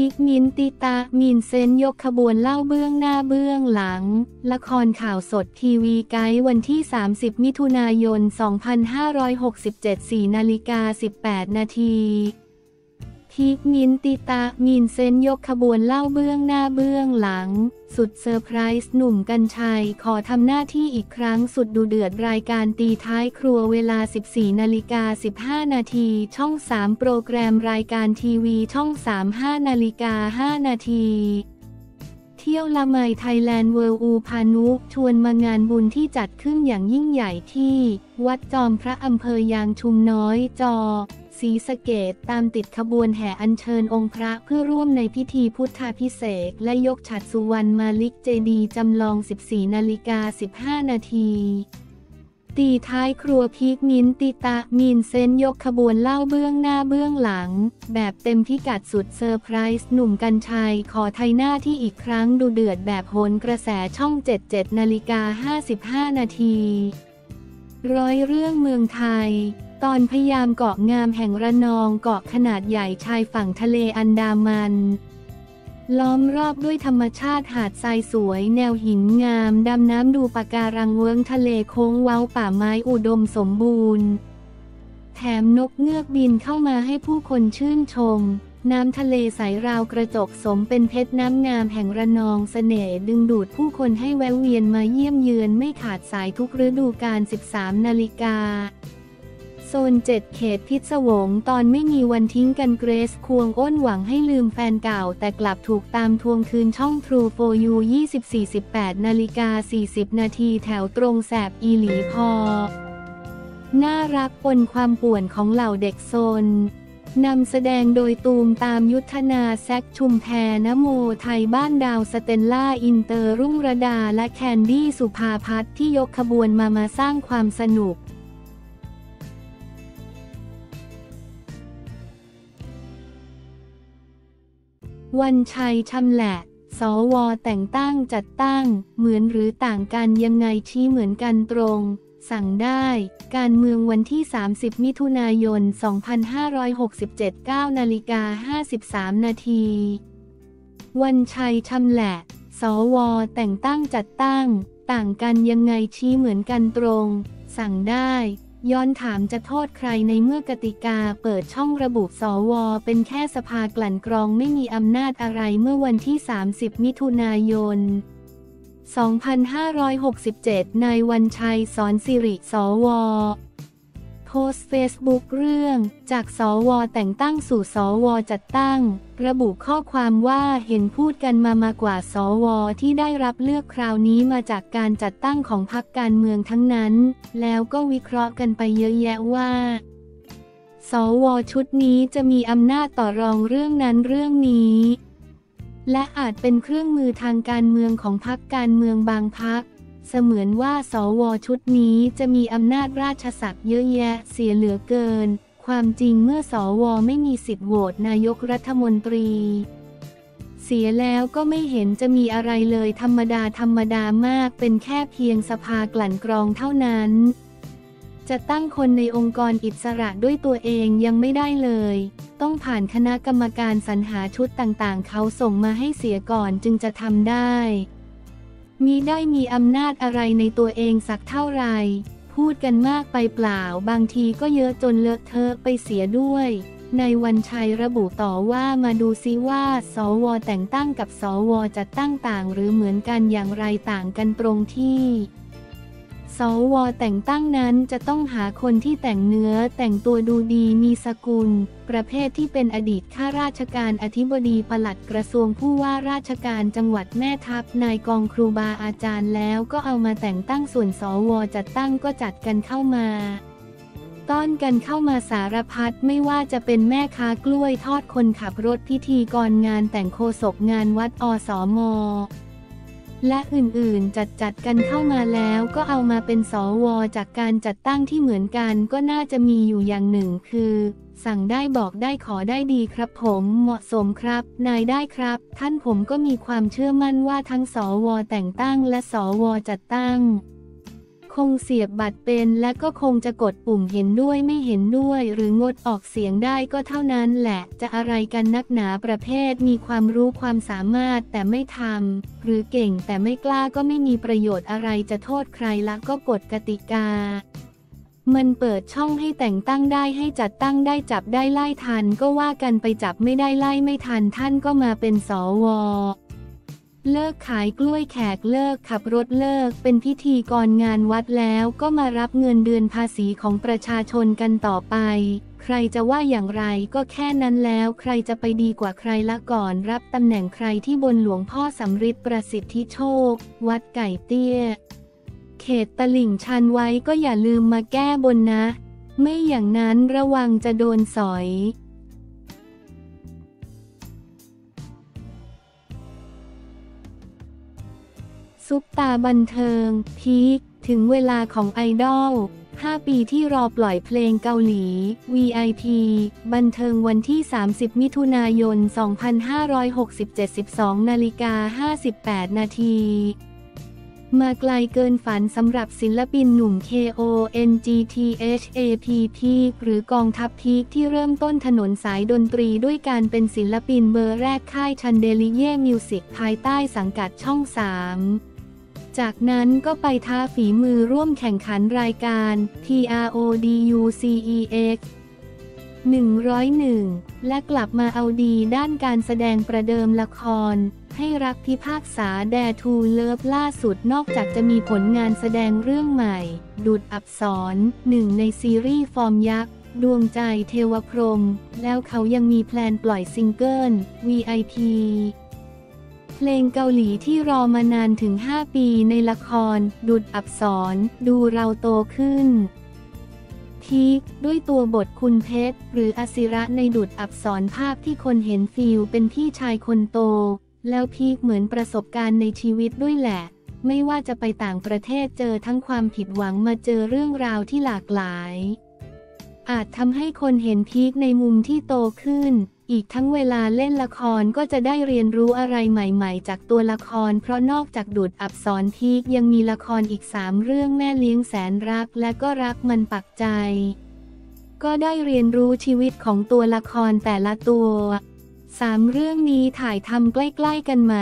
พีคมินติตามีนเซนยกขบวนเล่าเบื้องหน้าเบื้องหลัง ละครข่าวสดทีวีไกด์วันที่ 30 มิถุนายน 2567 4นาฬิกา18 นาที พีคมินติตามีนเซนยกขบวนเล่าเบื้องหน้าเบื้องหลัง สุดเซอร์ไพรส์หนุ่มกัญชัย ขอทำหน้าที่อีกครั้งสุดดุเดือดรายการตีท้ายครัวเวลา 14 นาฬิกา 15 นาทีช่อง 3 โปรแกรมรายการทีวีช่อง 3 5 นาฬิกา 5 นาทีเที่ยวละไมไทยแลนด์เวิลด์อูพานุชวนมางานบุญที่จัดขึ้นอย่างยิ่งใหญ่ที่ วัดจอมพระอำเภอยางชุมน้อยจอ ศรีสะเกดตามติดขบวนแห่อัญเชิญองค์พระเพื่อร่วมในพิธีพุทธาพิเศษและยกฉัดสุวรรณมาลิกเจดีจำลอง 14 นาฬิกา 15 นาทีตีท้ายครัวพีกมินติตะมีนเซนยกขบวนเล่าเบื้องหน้าเบื้องหลัง แบบเต็มพิกัดสุดเซอร์ไพรส์หนุ่มกัญชัยขอทำหน้าที่อีกครั้งดุเดือดแบบโหนกระแสช่อง 77 นาฬิกา 55 นาที ร้อยเรื่องเมืองไทย ตอนพยายามเกาะงามแห่งระนองเกาะขนาดใหญ่ชายฝั่งทะเลอันดามัน ล้อมรอบด้วยธรรมชาติหาดทรายสวย แนวหินงาม ดำน้ำดูปะการังเวิ้งทะเลโค้งเว้าป่าไม้อุดมสมบูรณ์ แถมนกเงือกบินเข้ามาให้ผู้คนชื่นชม น้ำทะเลใสราวกระจกสมเป็นเพชรน้ำงามแห่งระนองสเสน่ห์ดึงดูดผู้คนให้แวะเวียนมาเยี่ยมเยือนไม่ขาดสายทุกฤดูกาล 13 นาฬิกา โซน 7 เขตพิศวงตอนไม่มีวันทิ้งกันเกรซควงอ้นหวังให้ลืมแฟนเก่า แต่กลับถูกตามทวงคืนช่อง True for You 24-18นาฬิกา40 นาทีแถวตรงแสบอีหลีพอ น่ารักปนความป่วนของเหล่าเด็กโซนนำแสดงโดยตูมตามยุทธนาแซกชุมแพนโมไทยบ้านดาวสเตนล่าอินเตอร์รุ่งระดาและแคนดี้สุภาพัฒน์ที่ยกขบวนมามาสร้างความสนุก วันชัยชำแหละ สวแต่งตั้งจัดตั้ง เหมือนหรือต่างกันยังไงชี้เหมือนกันตรง สั่งได้ การเมืองวันที่ 30 มิถุนายน 2567 9นาฬิกา53 นาที วันชัยชำแหละ สวแต่งตั้งจัดตั้ง ต่างกันยังไงชี้เหมือนกันตรง สั่งได้ ย้อนถามจะโทษใครในเมื่อกติกาเปิดช่องระบุสว เป็นแค่สภากลั่นกรองไม่มีอำนาจอะไรเมื่อวันที่ 30 มิถุนายน 2567 นายวันชัยสอนสิริสว โพสต์เฟซบุ๊กเรื่อง จากสวแต่งตั้งสู่สวจัดตั้ง ระบุข้อความว่าเห็นพูดกันมามากว่าสวที่ได้รับเลือกคราวนี้มาจากการจัดตั้งของพรรคการเมืองทั้งนั้น แล้วก็วิเคราะห์กันไปเยอะแยะว่าสวชุดนี้จะมีอำนาจต่อรองเรื่องนั้นเรื่องนี้ และอาจเป็นเครื่องมือทางการเมืองของพรรคการเมืองบางพรรค เสมือนว่าสวชุดนี้จะมีอำนาจราชศักเยอะแยะเสียเหลือเกิน ความจริงเมื่อสวไม่มีสิทธิ์โหวตนายกรัฐมนตรี เสียแล้วก็ไม่เห็นจะมีอะไรเลยธรรมดาธรรมดามากเป็นแค่เพียงสภากลั่นกรองเท่านั้น จะตั้งคนในองค์กรอิสระด้วยตัวเองยังไม่ได้เลย ต้องผ่านคณะกรรมการสรรหาชุดต่างๆ เขาส่งมาให้เสียก่อนจึงจะทำได้ มีได้มีอำนาจอะไรในตัวเองสักเท่าไหร่พูดกันมากไปเปล่า บางทีก็เยอะจนเลอะเทอะไปเสียด้วยในวันชัยระบุต่อว่ามาดูซิว่า สวแต่งตั้งกับสวจะตั้งต่างหรือเหมือนกันอย่างไรต่างกันตรงที่ สวแต่งตั้งนั้นจะต้องหาคนที่แต่งเนื้อแต่งตัวดูดีมีสกุล ประเภทที่เป็นอดีตข้าราชการอธิบดีปลัดกระทรวงผู้ว่าราชการจังหวัดแม่ทัพนายกองครูบาอาจารย์แล้วก็เอามาแต่งตั้งส่วนสวจัดตั้งก็จัดกันเข้ามา ต้อนกันเข้ามาสารพัดไม่ว่าจะเป็นแม่ค้ากล้วยทอดคนขับรถพิธีกรงานแต่งโคศกงานวัดอสอม และอื่นๆ จัดจัดกันเข้ามาแล้วก็เอามาเป็นสวจากการจัดตั้งที่เหมือนกันก็น่าจะมีอยู่อย่างหนึ่งคือ สั่งได้บอกได้ขอได้ดีครับผมเหมาะสมครับ นายได้ครับ ท่านผมก็มีความเชื่อมั่นว่าทั้งสวแต่งตั้งและสวจัดตั้ง คงเสียบบัตรเป็นและก็คงจะกดปุ่มเห็นด้วยไม่เห็นด้วย หรืองดออกเสียงได้ก็เท่านั้นแหละ จะอะไรกันนักหนาประเภทมีความรู้ความสามารถแต่ไม่ทำหรือเก่งแต่ไม่กล้าก็ไม่มีประโยชน์อะไรจะโทษใครละก็กฎกติกามันเปิดช่องให้แต่งตั้งได้ให้จัดตั้งได้จับได้ไล่ทันก็ว่ากันไปจับไม่ได้ไล่ไม่ทันท่านก็มาเป็นสว เลิกขายกล้วยแขกเลิกขับรถเลิก เป็นพิธีกรงานวัดแล้วก็มารับเงินเดือนภาษีของประชาชนกันต่อไป ใครจะว่าอย่างไรก็แค่นั้นแล้วใครจะไปดีกว่าใครละก่อนรับตำแหน่งใครที่บนหลวงพ่อสำริดประสิทธิโชค วัดไก่เตี้ย เขตตลิ่งชันไว้ก็อย่าลืมมาแก้บนนะ ไม่อย่างนั้นระวังจะโดนสอย ซุปตาบันเทิง พีคถึงเวลาของไอดอล 5 ปีที่รอปล่อยเพลงเกาหลี VIP บันเทิงวันที่ 30 มิถุนายน 2567 12นาฬิกา58 นาทีมาไกลเกินฝันสำหรับศิลปินหนุ่ม KONGTHAPP หรือกองทัพพีคที่เริ่มต้นถนนสายดนตรีด้วยการเป็นศิลปินเบอร์แรกค่ายชันเดลิเย่มิวสิกภายใต้สังกัดช่อง 3 จากนั้นก็ไปท้าฝีมือร่วมแข่งขันรายการ TRODUCEX 101 และกลับมาเอาดีด้านการแสดงประเดิมละคร ให้รักพิพากษา Dare to Love ล่าสุดนอกจากจะมีผลงานแสดงเรื่องใหม่ ดุจอัปสรหนึ่งในซีรีส์ฟอร์มยักษ์ ดวงใจเทวพรหมแล้วเขายังมี plan ปล่อยซิงเกิล VIP เพลงเกาหลีที่รอมานานถึง 5 ปีในละคร ดุจอัปสรดูเราโตขึ้นพีคด้วยตัวบทคุณเพชร หรืออสิระในดุจอัปสรภาพที่คนเห็น feel เป็นพี่ชายคนโต แล้วพีคเหมือนประสบการณ์ในชีวิตด้วยแหละ ไม่ว่าจะไปต่างประเทศเจอทั้งความผิดหวังมาเจอเรื่องราวที่หลากหลาย อาจทำให้คนเห็นพีคในมุมที่โตขึ้น อีกทั้งเวลาเล่นละครก็จะได้เรียนรู้อะไรใหม่ๆ จากตัวละคร เพราะนอกจากดุจอัปสรพีคยังมีละครอีกสามเรื่องแม่เลี้ยงแสนรักและก็รักมันปักใจ ก็ได้เรียนรู้ชีวิตของตัวละครแต่ละตัวสามเรื่องนี้ถ่ายทำใกล้ๆกันไหม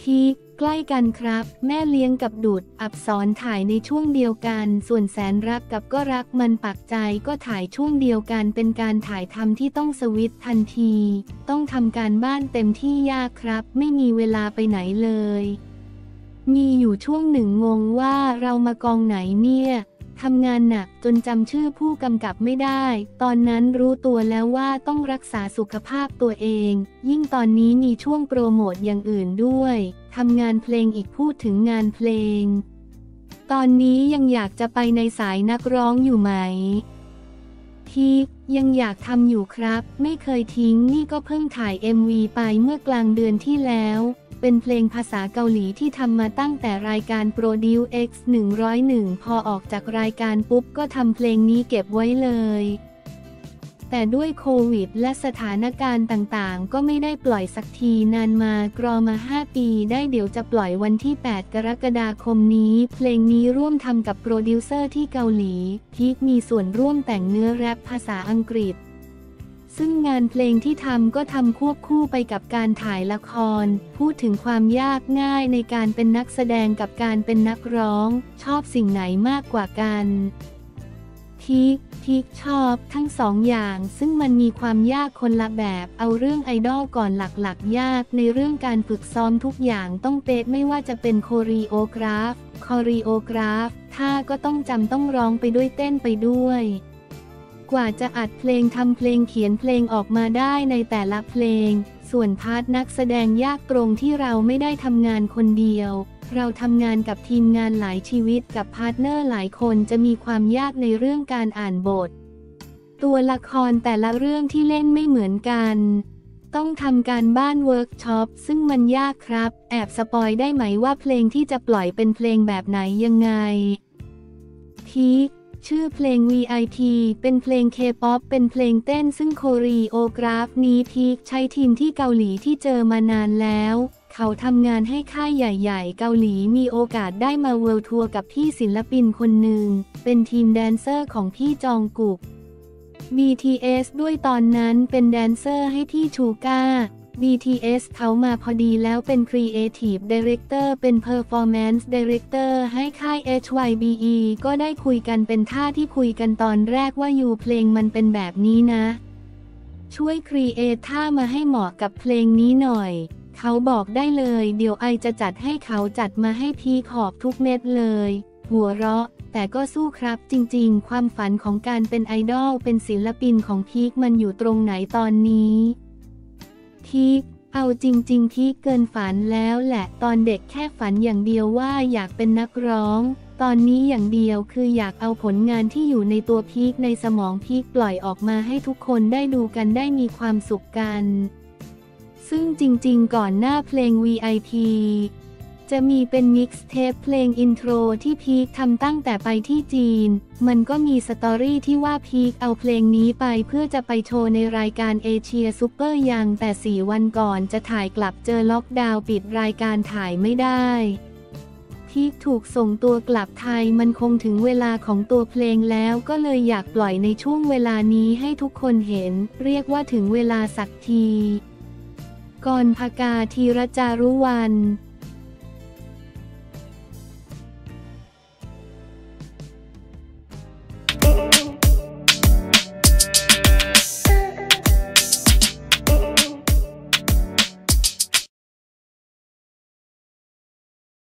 พีค ใกล้กันครับ แม่เลี้ยงกับดูดอับสรถ่ายในช่วงเดียวกัน ส่วนแสนรักกับก็รักมันปักใจก็ถ่ายช่วงเดียวกันเป็นการถ่ายทำที่ต้องสวิตทันที ต้องทำการบ้านเต็มที่ยากครับ ไม่มีเวลาไปไหนเลย มีอยู่ช่วงหนึ่งงงว่าเรามากองไหนเนี่ย ทำงานหนักจนจำชื่อผู้กำกับไม่ได้ ตอนนั้นรู้ตัวแล้วว่าต้องรักษาสุขภาพตัวเอง ยิ่งตอนนี้มีช่วงโปรโมทอย่างอื่นด้วย ทำงานเพลงอีกพูดถึงงานเพลง ตอนนี้ยังอยากจะไปในสายนักร้องอยู่ไหมพีคยังอยากทำอยู่ครับ ไม่เคยทิ้งนี่ก็เพิ่งถ่าย MV ไปเมื่อกลางเดือนที่แล้ว เป็นเพลงภาษาเกาหลีที่ทำมาตั้งแต่รายการ Produce X 101 พอออกจากรายการปุ๊บก็ทำเพลงนี้เก็บไว้เลย แต่ด้วยโควิดและสถานการณ์ต่างๆ ก็ไม่ได้ปล่อยสักทีนานมากรอมา 5 ปีได้เดี๋ยวจะปล่อยวันที่ 8 กรกฎาคมนี้ เพลงนี้ร่วมทำกับโปรดิวเซอร์ที่เกาหลีพีคมีส่วนร่วมแต่งเนื้อแรปภาษาอังกฤษ ซึ่งงานเพลงที่ทำก็ทำควบคู่ไปกับการถ่ายละคร พูดถึงความยากง่ายในการเป็นนักแสดงกับการเป็นนักร้อง ชอบสิ่งไหนมากกว่ากันพีคพีคชอบทั้งสองอย่างซึ่งมันมีความยากคนละแบบ เอาเรื่องไอดอลก่อนหลักๆ ยากในเรื่องการฝึกซ้อมทุกอย่างต้องเป๊ะไม่ว่าจะเป็น choreograph choreograph ท่าก็ต้องจำต้องร้องไปด้วยเต้นไปด้วย กว่าจะอัดเพลงทำเพลงเขียนเพลงออกมาได้ในแต่ละเพลง ส่วน part นักแสดงยากตรงที่เราไม่ได้ทำงานคนเดียว เราทำงานกับทีมงานหลายชีวิตกับ partner หลายคนจะมีความยากในเรื่องการอ่านบท ตัวละครแต่ละเรื่องที่เล่นไม่เหมือนกัน ต้องทำการบ้านเวิร์กช็อปซึ่งมันยากครับ แอบ spoil ได้ไหมว่าเพลงที่จะปล่อยเป็นเพลงแบบไหนยังไงพีค ชื่อเพลง VIP เป็นเพลงเคป๊อปเป็นเพลงเต้นซึ่ง choreograph นี้พีคใช้ทีมที่เกาหลีที่เจอมานานแล้ว เขาทำงานให้ค่ายใหญ่ๆ เกาหลีมีโอกาสได้มา world tour กับพี่ศิลปินคนหนึ่ง เป็นทีม dancer ของพี่จองกุก BTS ด้วยตอนนั้นเป็น dancer ให้พี่ชูก้า BTS เขามาพอดีแล้วเป็น Creative Director เป็น Performance Director ให้ค่าย HYBE ก็ได้คุยกันเป็นท่าที่คุยกันตอนแรกว่าอยู่เพลงมันเป็นแบบนี้นะ ช่วยครีเอทท่ามาให้เหมาะกับเพลงนี้หน่อย เขาบอกได้เลยเดี๋ยวไอจะจัดให้เขาจัดมาให้พีขอบทุกเม็ดเลย หัวเราะแต่ก็สู้ครับจริงๆ ความฝันของการเป็นไอดอลเป็นศิลปินของพีคมันอยู่ตรงไหนตอนนี้ ทิเอาจริง ๆ ที่เกินฝันแล้วแหละตอนเด็กแค่ฝันอย่างเดียวว่าอยากเป็นนักร้อง ตอนนี้อย่างเดียวคืออยากเอาผลงานที่อยู่ในตัวพีคในสมองพีคปล่อยออกมาให้ทุกคนได้ดูกันได้มีความสุขกัน ซึ่งจริง ๆ ก่อนหน้าเพลง VIP จะมีเป็น mixtape เพลง intro ที่พีคทำตั้งแต่ไปที่จีน มันก็มี story ที่ว่าพีคเอาเพลงนี้ไปเพื่อจะไปโชว์ในรายการ Asia Super Young แต่ 4 วันก่อนจะถ่ายกลับเจอล็อกดาวน์ปิดรายการถ่ายไม่ได้พีคถูกส่งตัวกลับไทยมันคงถึงเวลาของตัวเพลงแล้วก็เลยอยากปล่อยในช่วงเวลานี้ให้ทุกคนเห็น เรียกว่าถึงเวลาสักที ก่อนพกาธีรจารุวัน